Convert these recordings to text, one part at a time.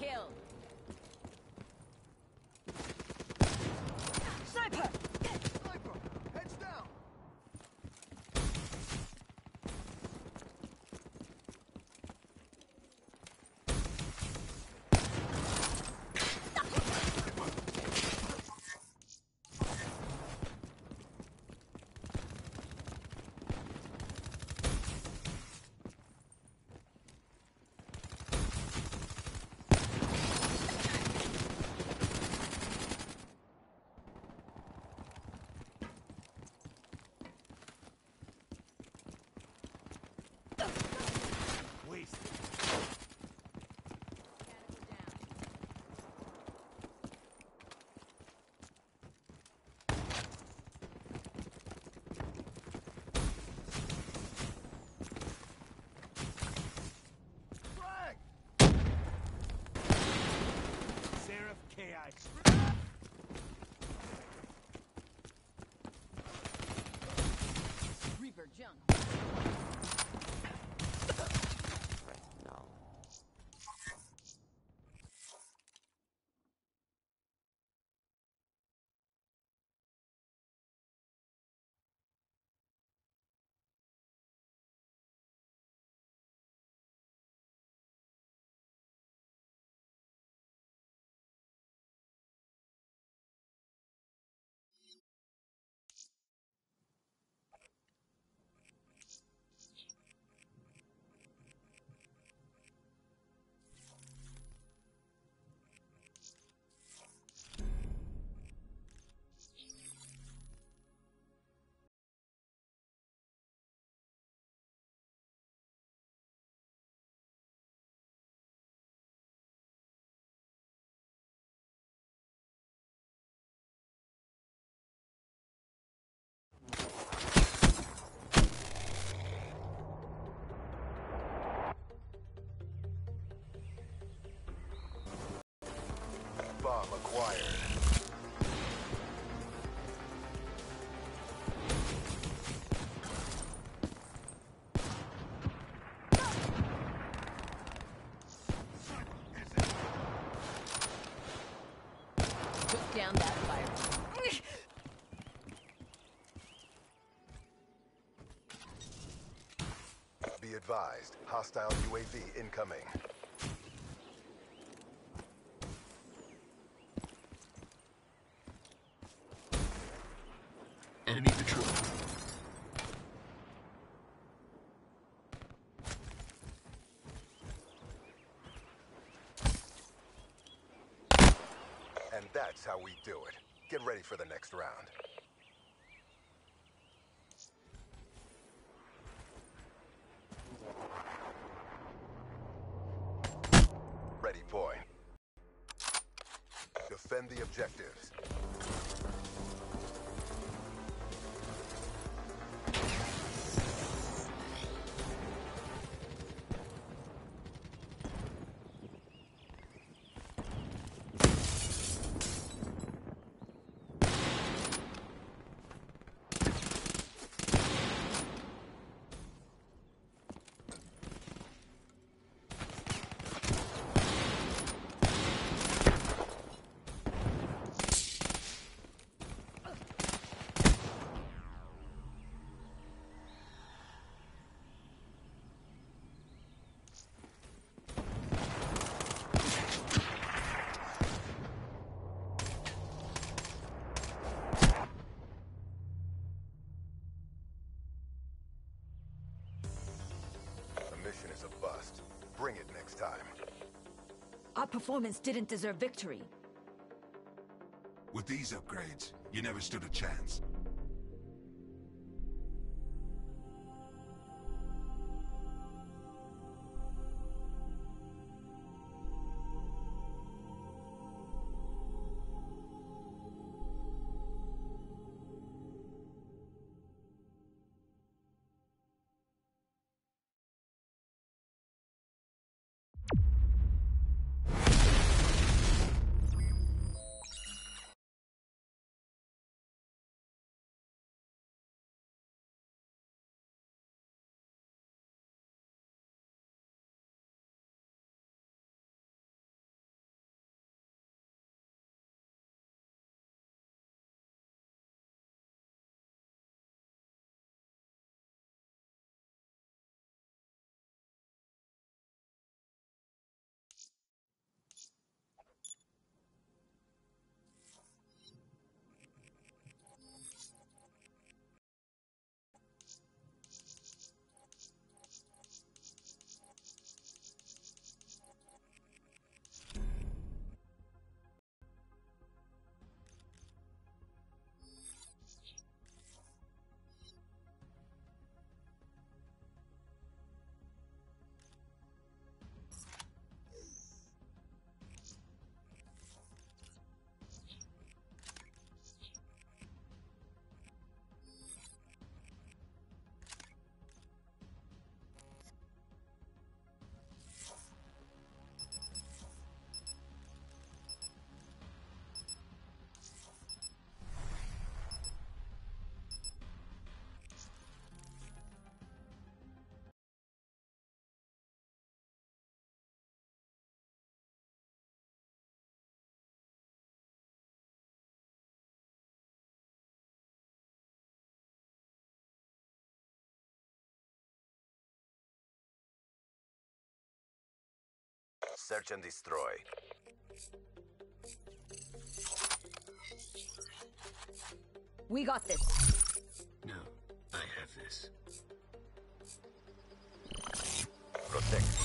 We're Wasted. Acquired. Fire. Be advised, hostile UAV incoming. That's how we do it. Get ready for the next round. Ready, boy. Defend the objectives. Mission is a bust. Bring it next time. Our performance didn't deserve victory. With these upgrades, you never stood a chance. Search and destroy. We got this. No, I have this. Protect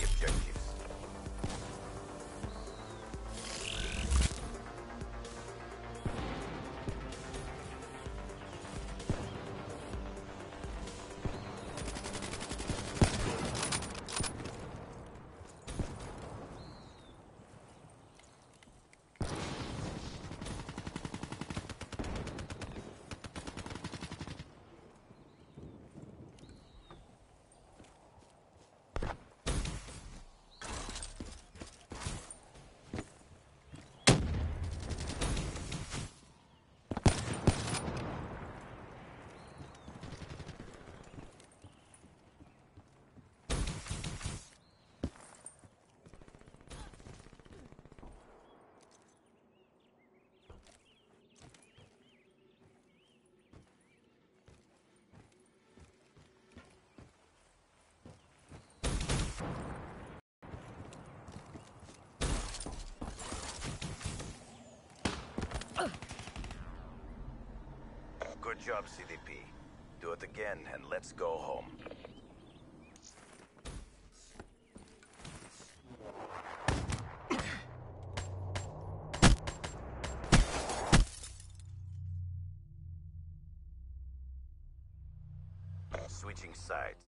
job, CDP. Do it again, and let's go home. Switching sides.